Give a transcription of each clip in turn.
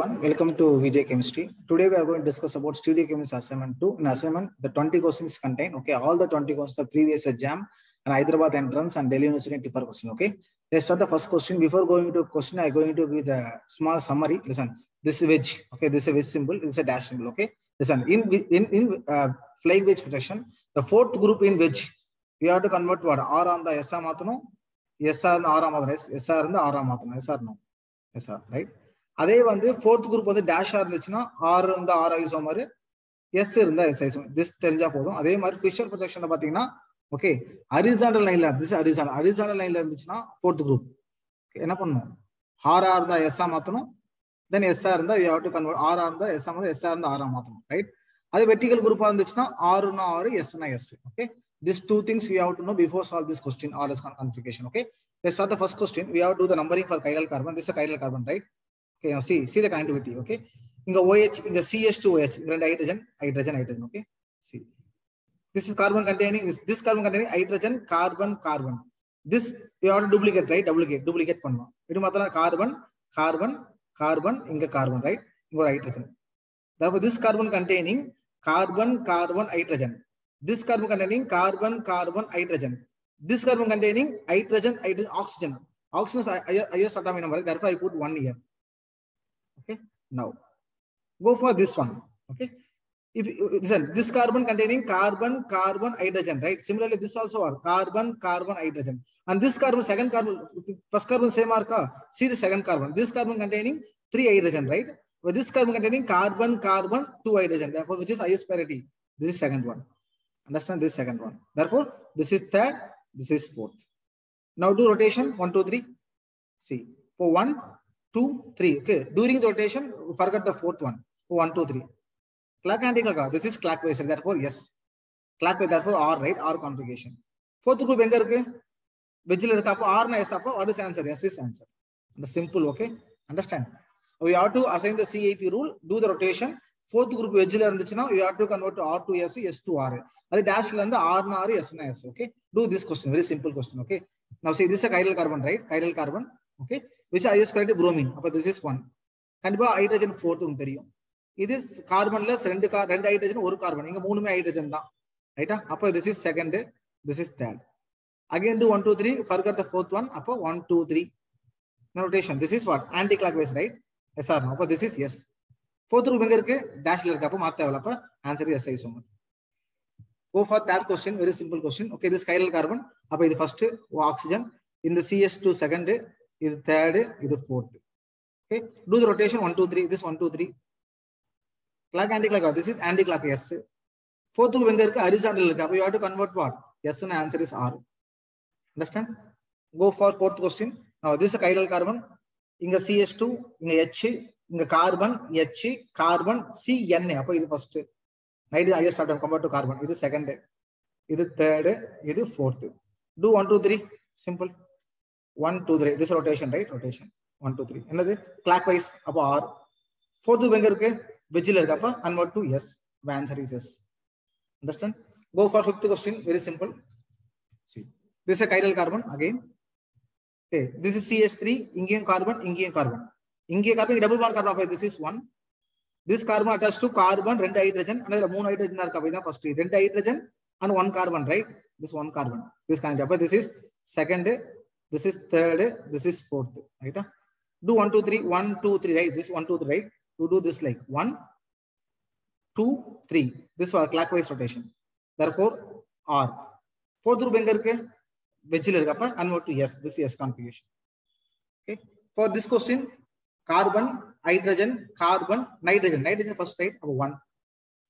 everyone. Welcome to VJ Chemistry. Today we are going to discuss about Stereochemistry Assignment 2. In Assignment, the 20 questions contain, okay, all the 20 questions the previous exam and Hyderabad entrance and Delhi University paper question, okay. Let's start the first question. Before going to question, I'm going to give a small summary. Listen, this is wedge, okay, this is a wedge symbol, this is a dash symbol, okay. Listen, in, in, in uh, flying wedge protection, the fourth group in wedge, we have to convert what? R on the SR matano, SR and R on the SR on the R on the SR no, SR, right? அதே வந்து fourth group வந்து டேஷா இருந்துச்சுன்னா R இருந்தா R isomer S இருந்தா S isomer this தெரிஞ்சா போதும். அதே மாதிரி ஃபிஷர் ப்ரொஜெக்ஷன்ல பாத்தீங்கன்னா ஓகே அரிசாண்டல் லைன்ல திஸ் அரிசாண்டல் அரிசாண்டல் லைன்ல இருந்துச்சுன்னா ஃபோர்த் குரூப் என்ன பண்ணணும்? ஆறா இருந்தா எஸ்ஆ மாத்தணும். தென் எஸ்ஆ இருந்தா யூ ஹவ் டு கன்வெர்ட் ஆறா இருந்தா எஸ்ஆ மாத்தணும் எஸ்ஆ இருந்தா ஆறா மாத்தணும் ரைட் அதே வெர்டிகல் குரூப்பா இருந்துச்சுன்னா ஆறுனா ஆறு எஸ்னா S okay this two things we have to know before solve this question R S configuration okay let's start the first question. We have to do the numbering for chiral carbon. This is a chiral carbon right? Okay, now see, see the connectivity. Okay, in the OH, in the CH2OH, in the hydrogen, hydrogen, hydrogen. Okay, see, this is carbon containing this, this carbon containing hydrogen, carbon, carbon. This we have to duplicate, right? Duplicate, duplicate panna. Idu matra carbon, carbon, carbon, inga carbon, right? Inga hydrogen. Therefore, this carbon containing carbon, carbon, hydrogen. This carbon containing carbon, carbon, hydrogen. This carbon containing hydrogen, hydrogen, oxygen. Oxygen is highest atomic number. Therefore, I put one here. Okay. Now go for this one. Okay. If listen this carbon containing carbon carbon hydrogen right? Similarly this also are carbon carbon hydrogen. And this carbon second carbon first carbon same mark see the second carbon. This carbon containing three hydrogen right? But this carbon containing carbon carbon two hydrogen. Therefore which is highest parity? This is second one. Understand this second one. Therefore this is third this is fourth. Now do rotation. One two three. See. For one two three okay during the rotation forget the fourth one one two three clock anti clock this is clockwise therefore yes clockwise therefore r right r configuration fourth group எங்க இருக்கு வெஜ்ல இருக்கு அப்போ r னா s அப்போ what is answer yes is answer and simple okay understand we have to assign the CIP rule do the rotation fourth group வெஜ்ல இருந்துச்சுன்னா you have to convert to r to s s to r அது டேஷ்ல இருந்து r னா r s னா s okay do this question very simple question okay now see this is a chiral carbon right chiral carbon okay Which highest parity bromine. அப்போ this is one கண்டிப்பாக hydrogen fourth உங்களுக்கு தெரியும். இது கார்பன்ல ரெண்டு car ரெண்டு hydrogen ஒரு carbon இங்க மூணுமே ஹைட்ரஜன் தான். ரைட்டா அப்போ this is second this is third again two one two three forget the fourth one அப்போ one two three rotation this is what anticlockwise right S R அப்போ this is S fourth group எங்க இருக்கு? டேஷ்ல இருக்கு. அப்போ மாத்த தேவையில்ல. அப்போ answer S isomer go for third question very simple question okay இது ஸ்கைரல் கார்பன் அப்போ இது ஃபர்ஸ்ட் ஆக்சிஜன் இந்த சிஎஸ் டூ செகண்ட் இது தேர்டு இது fourth okay do the rotation 1 2 3 this 1 2 3 clock anti clock this is anti clock yes fourth க்கு எங்க இருக்கு horizontal இருக்கு அப்ப you have to convert what yes and answer is r understand go for fourth question now this is chiral carbon இங்க ch2 இங்க h இங்க carbon h carbon cn அப்ப இது first night higher start of compared to carbon இது second இது third இது fourth two one two three simple one two three this rotation right rotation one two three என்னது clock wise அப்போ R fourth எங்க இருக்கு வெஜ்ஜில் இருக்கு அப்போ convert to S answer is S understand go for fifth question very simple see this a chiral carbon again okay this is CS three இங்கேயும் carbon இங்கேயும் carbon இங்கே கார்பன் டபுள் பாண்ட் கார்பன் அப்போ this is one this carbon attach to carbon ரெண்டு hydrogen ஆனால் மூணு hydrogen இருக்கு அப்போ இதான் ஃபர்ஸ்ட் ரெண்டு hydrogen and one carbon right this one carbon this connect அப்போ this is second this is third this is fourth right do one two three one two three right this one two three right you do this like one two three this was clockwise rotation therefore r fourth group எங்க இருக்கு வெஜ்ல இருக்கு அப்ப convert to s this s configuration okay for this question carbon hydrogen carbon nitrogen nitrogen first right அப்ப one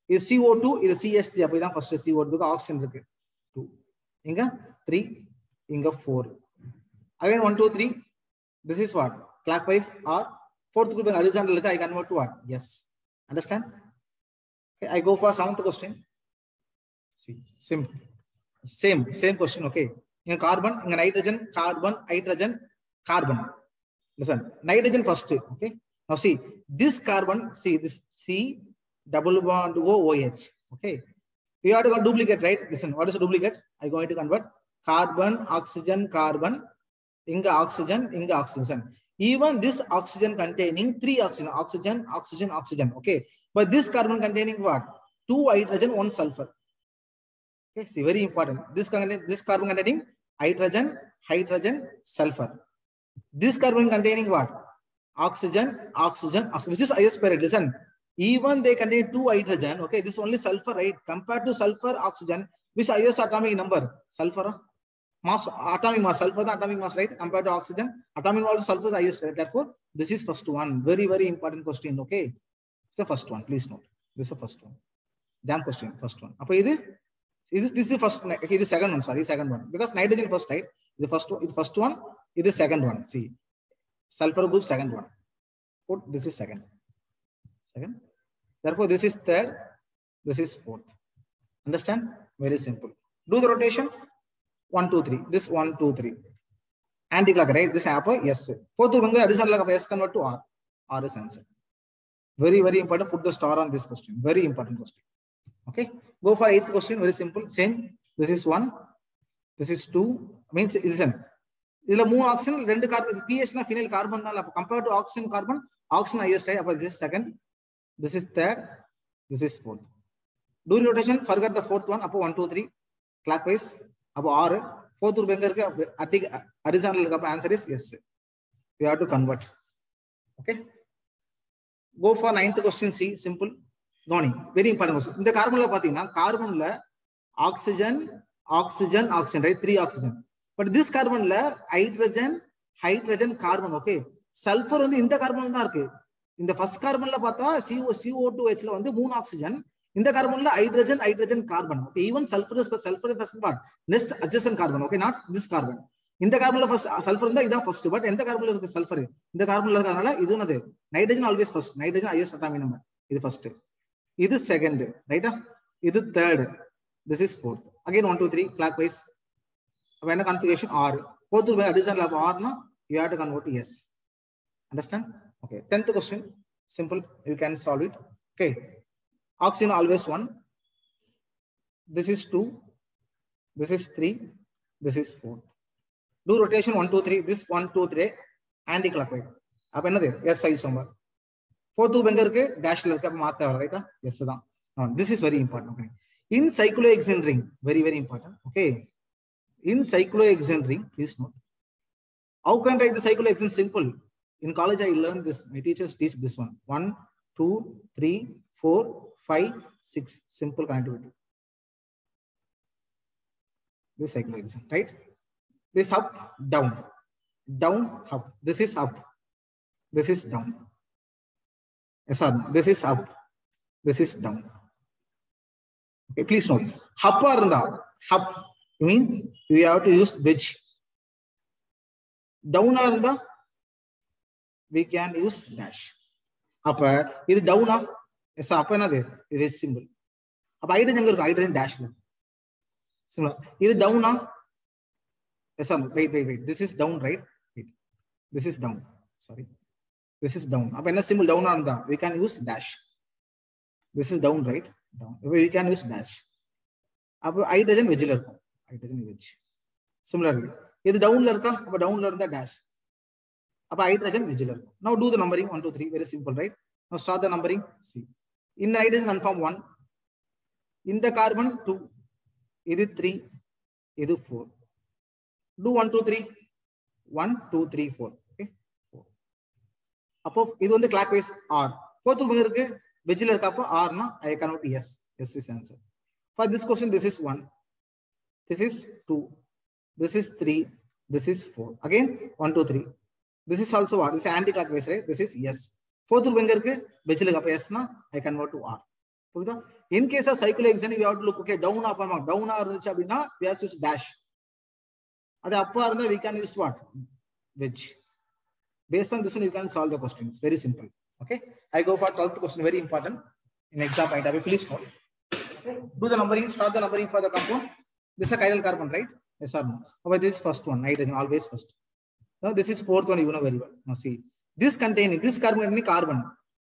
இது CO2 இது CS3 அப்ப இதான் first CO2 ஆக்சிஜன் இருக்கு 2 இங்க 3 இங்க 4 Again one two three. This is what? Clockwise or fourth group horizontal i convert to what? Yes. Understand? Okay i go for seventh question. See simple same same question okay. In carbon in nitrogen carbon hydrogen carbon. Listen nitrogen first okay. Now see this carbon see this c double bond oh okay. You have to duplicate right? Listen what is a duplicate? I'm going to convert. Carbon oxygen carbon இங்க oxygen இங்க oxygen even this oxygen containing three oxygen, oxygen, oxygen, oxygen. Okay. But this carbon containing what? Two hydrogen, one sulfur. Okay. See, very important. This, this carbon containing hydrogen, hydrogen, sulfur. This carbon containing what? Oxygen, oxygen, oxygen, which is IS period. Listen, even they contain two hydrogen. Okay. This only sulfur, right? Compared to sulfur, oxygen, which IS atomic number? Sulfur mass atomic mass sulfur the atomic mass right compared to oxygen atomic mass sulfur is highest right therefore this is first one very very important question okay it's the first one please note this is the first one jam question first one appo idu this this is the first one okay this second one sorry second one because nitrogen first right the first one is first one is the second one see sulfur group second one put this is second second therefore this is third this is fourth understand very simple do the rotation one, two, three. This one, two, three. Anti-clock, right? This apple, yes. Fourth one, additional like S convert to R. R is answer. Very, very important. Put the star on this question. Very important question. Okay. Go for eighth question. Very simple. Same. This is one. This is two. Means listen. இதுல மூணு oxygen ரெண்டு carbon பிஎஸ்னா phenyl carbon தான் அப்ப compare to oxygen carbon oxygen is right அப்ப this second this is third this is fourth during rotation forget the fourth one அப்போ one two three clockwise அப்போ ஆறு fourth group எங்க இருக்கு? அட்டிக் horizontal இருக்கு. அப்போ answer is S you have to convert okay go for ninth question C simple கவனி very important question இந்த கார்பன்ல பாத்தீங்கன்னா கார்பன்ல oxygen oxygen oxygen right three oxygen but this கார்பன்ல hydrogen hydrogen carbon okay sulphur வந்து இந்த carbon தான் இருக்கு. இந்த first கார்பன்ல பார்த்தா சிஓ சிஓ டூ ஹெச்ல வந்து மூணு ஆக்சிஜன் இந்த கார்பன்ல hydrogen hydrogen carbon okay even sulphur sulphur first part next adjacent carbon okay not this carbon இந்த கார்பன்ல ஃபர்ஸ்ட் சல்ஃபர் இருந்தா இதான் ஃபர்ஸ்ட் பட் எந்த கார்பன்ல இருக்கு சல்ஃபர் இந்த கார்பன்ல இருக்கறனால இது என்னது? Nitrogen always first nitrogen highest atomic number இது ஃபர்ஸ்ட் இது செகண்ட் ரைட்டா இது third this is fourth again one two three clockwise அப்ப என்ன கான்ஃபிகரேஷன் ஆறு ஃபோர்த் பை அடிஷனல் அப்போ ஆறுனா you have to convert S understand okay tenth question simple you can solve it okay oxygen always one this is two this is three this is four do rotation one two three this one two three anti clockwise அப்ப என்னது S isomer fourth எங்க இருக்கு டேஷ்ல இருக்கு அப்ப மாத்த வர ரைட்டா எஸ் தான் this is very important okay in cyclohexane ring very very important okay in cyclohexane ring please note how can write the cyclohexane simple in college i learned this my teachers teach this one one two three four five, six, simple connectivity. This cyclohexane, right? This up, down, down, up. This is up. This is down. Yes, sir. This is up. This is down. Okay, please note. Up or the up. You mean we have to use wedge. Down or the we can use dash. அப்ப இது டவுனா S அப்ப என்னது? இது simple அப்ப hydrogen எங்க இருக்கும் hydrogen டேஷ்ல simple இது டவுனா S wait wait wait this is down right wait this is down sorry this is down அப்ப என்ன சிம்பிள் டவுனா இருந்தா? We can use dash this is down right down we can use dash அப்போ hydrogen வெஜ்ல இருக்கும். Hydrogen veg similar இது. டவுன்ல இருக்கா? அப்ப டவுன்ல இருந்தா டேஷ் அப்ப ஹைட்ரஜன் வெஜ்ல இருக்கும். Now do the numbering one two three very simple right now start the numbering C இந்த ஹைட்ரஜன் கன்ஃபார்ம் ஒன் இந்த கார்பன் டூ இது த்ரீ இது four two one two three one two three four okay அப்போ இது வந்து clock wise R fourth எங்க இருக்கு வெஜ்ல இருக்கப்போ ஆர்னா I convert S S is answer for this question this is one this is two this is three this is four again one two three this is also R this anticlockwise right this is S fourth எங்க இருக்கு வெஜ்ல அப்ப எஸ்னா I convert to R புரியுதா in case of cyclohexane you have to look okay down up ஆமா டவுனா இருந்துச்சு அப்படின்னா வி ஹேவ் யூஸ் டேஷ் அது அப்பா இருந்தா we can use what wedge based on this one you can solve the question it's very simple okay i go for 12th question very important in exam point of view please note okay. do the numbering start the numbering for the compound this is a chiral carbon right yes or no okay this is first one nitrogen always first now this is fourth one you know very well now see this containing this carbon containing carbon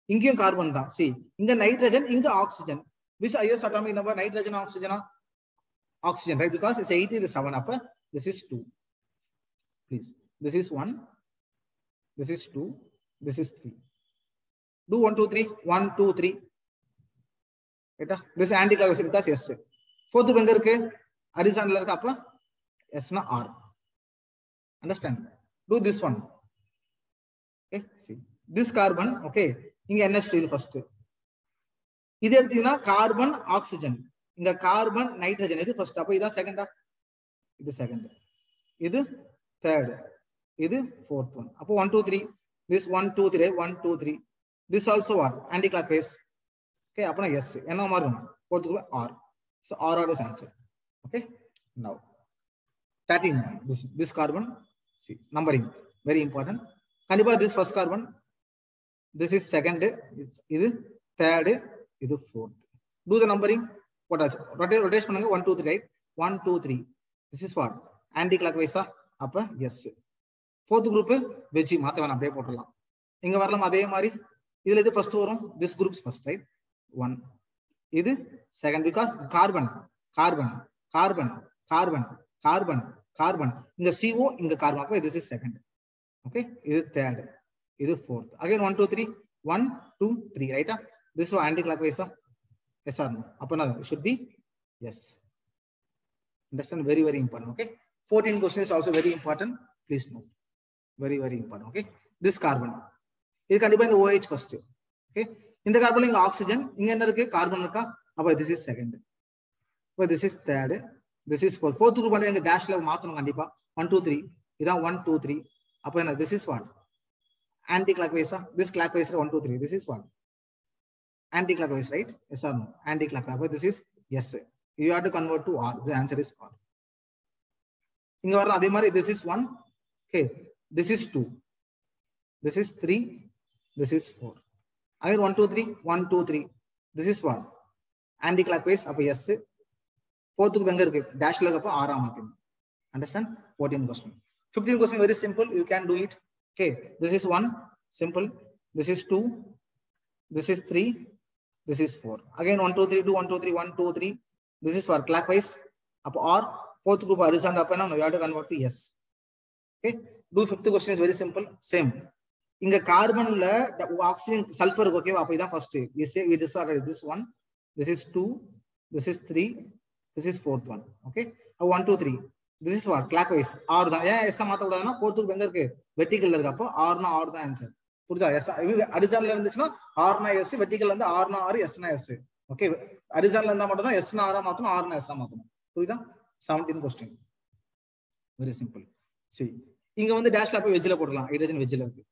இங்கேயும் carbon தான் C இங்க nitrogen இங்க oxygen which highest atomic number nitrogen oxygen oxygen right because it's 8 is 7 அப்ப this is 2 please this is 1 this is 2 this is 3 do 1 2 3 1 2 3 ரைட்டா this anti clockwise because s fourth எங்க இருக்கு ஹரிசாண்டல்ல இருக்கு அப்ப s னா r understand do this okay okay this carbon okay இங்க NH2 இது first இது எடுத்தீங்கன்னா கார்பன் ஆக்சிஜன் இங்க கார்பன் நைட்ரஜன் இது ஃபர்ஸ்ட் அப்போ இதான் செகண்டா இது செகண்ட் இது தேர்டு இது ஃபோர்த் ஒன் அப்போ one two three this one two three one two three this also R anticlockwise okay அப்போ எஸ் என்ன மாறும் ஃபோர்த்துக்குள்ள R so R R is answer okay now thirteen this this carbon C numbering very important கண்டிப்பா this first carbon this is second இது third இது fourth two the numbering போட்டாச்சு ரொட்டே rotation பண்ணுங்க. One two three right one two three this is what anti கிளாக் வைஸா அப்ப S fourth group veggie மாத்த வேணாம். அப்படியே போட்டுடலாம். இங்க வரலாம் அதே மாதிரி. இதுல இது ஃபர்ஸ்ட் வரும்? This groups first right one இது second because carbon carbon carbon carbon carbon carbon இந்த சிஓ இங்க கார்பன் அப்போ this is second ஓகே இது தேர்ட் இது fourth again one two three one two three ரைட்டா திஸ் ஆன்டி கிளாக் வைஸா S R அப்போ என்ன should be S understand very very important okay 14 question is also very important please note very very important okay this carbon இது கண்டிப்பா இந்த OH first okay இந்த carbon இங்க oxygen இங்க என்ன இருக்கு கார்பன் இருக்கா அப்ப this is second அப்ப this is third this is fourth fourth group வந்து எங்க டேஷ்ல மாத்தணும் கண்டிப்பா 1 2 3 இதான் 1 2 3 அப்ப என்ன this is what anti clockwise this clockwise 1 2 3 this is what anti clockwise right yes or no anti clockwise அப்ப this is yes you have to convert to r the answer is r இங்க வரலாம் அதே மாதிரி this is 1 okay this is 2 this is 3 this is 4 again 1 2 3 1 2 3 this is 1 anti clockwise அப்ப yes fourth க்கு எங்க இருக்கு டேஷ்ல இருக்கப்ப ஆறாம் மாத்தணும் understand 14 question 15 question very simple you can do it okay this is 1 simple this is 2 this is 3 this is 4 again 1 2 3 2 1 2 3 1 2 3 this is for clockwise up or fourth group horizontal up and you have to convert to yes okay do fifth question is very simple same இங்க கார்பன்ல oxygen sulphur ஓகேவா அப்ப இதான் first we say we decided this one this is 2 this is 3 this is fourth one okay uh, this is what clockwise ஆறு தான். ஏன் S மாத்த கூடாதுன்னா fourth எங்க இருக்கு? வெட்டிக்கல்ல இருக்கு. அப்போ ஆறுனா ஆறு தான் ஆன்சர் புரியுதா? எஸ் ஹரிசான்ல இருந்துச்சுன்னா ஆறுனா எஸ் s இருந்து ஆறுனா ஆறு எஸ்னா எஸ் ஓகே ஹரிசான்ல இருந்தா மட்டும் தான் எஸ்னா ஆறா மாத்தணும் ஆர் எஸ்ஸா மாத்தணும். புரியுதா? செவன்டீன் கொஸ்டின் வெரி சிம்பிள் சரி இங்க வந்து டேஷ்ல போய் வெஜ்ல போடலாம் ஹைட்ரஜன் வெஜ்ல இருக்கு.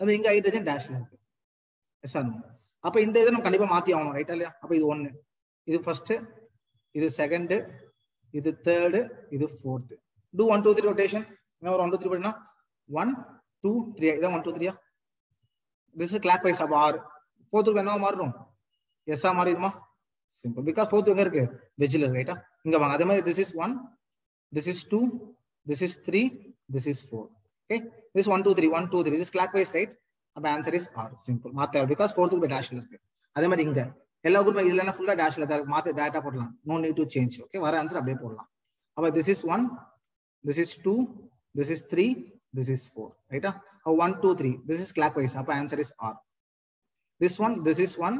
அது இங்க ஹைட்ரஜன் டேஷ்ல இருக்கு. எஸ் ஆர் அப்ப இந்த இதை நம்ம கண்டிப்பா மாத்தி ஆகணும் ரைட்டா இல்லையா? அப்ப இது ஒண்ணு. இது ஃபர்ஸ்ட் இது செகண்ட் இது தேர்டு இது fourth two one two three rotation ஒரு ஒன் டூ த்ரீ பண்ணினா ஒன் டூ த்ரீ இதான் one two த்ரீயா this clock wise அப்போ ஆறு ஃபோர்த்துக்கு என்ன மாறும் எஸ்ஸா மாறிடுமா சிம்பிள் பிகாஸ் ஃபோர்த் எங்க இருக்கு வெஜ்ல ரைட்டா இங்க வாங்க அதே மாதிரி this is one this is two this is three this is four okay this one two three one two three this clockwise right அப்ப ஆன்சர் இஸ் ஆர் சிம்பிள் மாத்த பிகாஸ் ஃபோர்த்துக்கு டேஷ்ல இருக்கு அதே மாதிரி இங்க எல்லா குரூப்பும் இதுல என்ன ஃபுல்லா டேஷ்ல தான் மாத்த டேட்டா போடலாம் no need to change okay வர ஆன்சர் அப்படியே போடலாம் அப்ப this is one this is two this is three this is four ரைட்டா one two three this is clockwise அப்ப answer is R this one this is one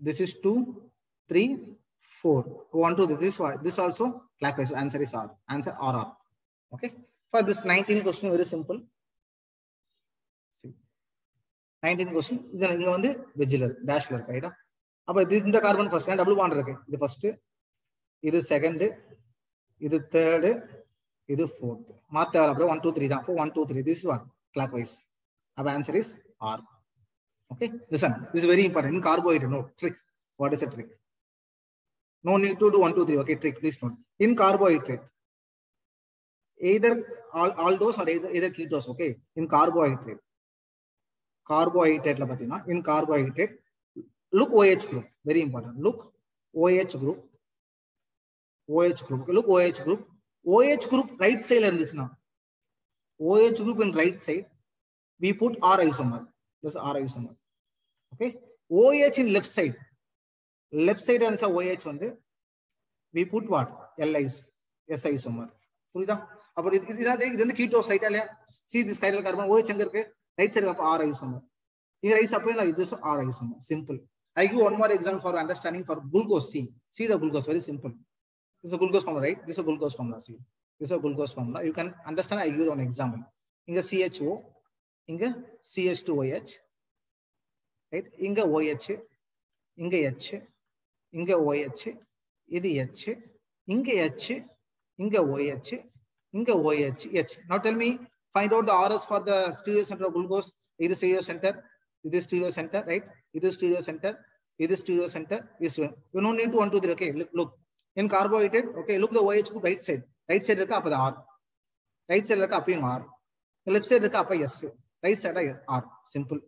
this is two three four one two this one this also clockwise answer is r answer r r okay for this 19 question very simple see 19 question இது இங்க வந்து வெஜ்ல இருக்கு டேஷ்ல இருக்கு ரைட்டா அப்ப இது இந்த கார்பன் ஃபர்ஸ்ட் டபுள் பாண்ட் இருக்கு இது ஃபர்ஸ்ட் இது செகண்ட் இது தேர்டு இது ஃபோர்த் மாத்த அப்படியே ஒன் டூ த்ரீ தான் அப்போ one two three this one clockwise அப்ப answer is R Okay, listen, this is very important. In carbohydrate, no trick. What is a trick? No need to do one, two, three. Okay, trick, please note. In carbohydrate, either all, aldose or either, either ketose. Okay, in carbohydrate, carbohydrate, in carbohydrate, look OH group. Very important. Look OH group. OH group. Look OH group. OH group right side இருந்துச்சுன்னா OH group in right side, we put R isomer. That's R isomer. Okay. OH in left side. Left side answer OH வந்து we put what? L is S isomer. புரியுதா அப்புறம் இது இது இது வந்து ketose ரைட்டா இல்லையா C this chiral carbon OH எங்க இருக்கு ரைட் சைடு அப்ப ஆர் ஐசோமர் இது ரைட் அப்போ இது R isomer simple I give one more example for understanding for glucose C see the glucose very simple this is a glucose formula right this is a glucose formula see this is a glucose formula you can understand I give you one example இங்க CHO இங்க CH2OH right இங்க OH இங்க H இங்க OH இது H இங்க H இங்க OH இங்க OH H now tell me find out the RS for the stereo center of glucose இது stereo center இது stereo center right இது stereo center இது stereo center this one you no need to one two three okay look look in carbohydrate okay look the OH group right side right side இருக்கா அப்ப R right side இருக்கா அப்பயும் R left side இருக்கா அப்ப S right side R simple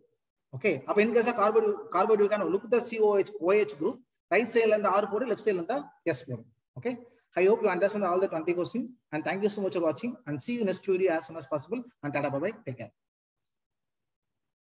okay அப்ப in case of carbohydrate carbohydrate you can look the COH OH group right side ல இருந்து R போடு left side ல இருந்து S போடு okay I hope you understand all the 20 questions and thank you so much for watching and see you next video as soon as possible and tata bye bye take care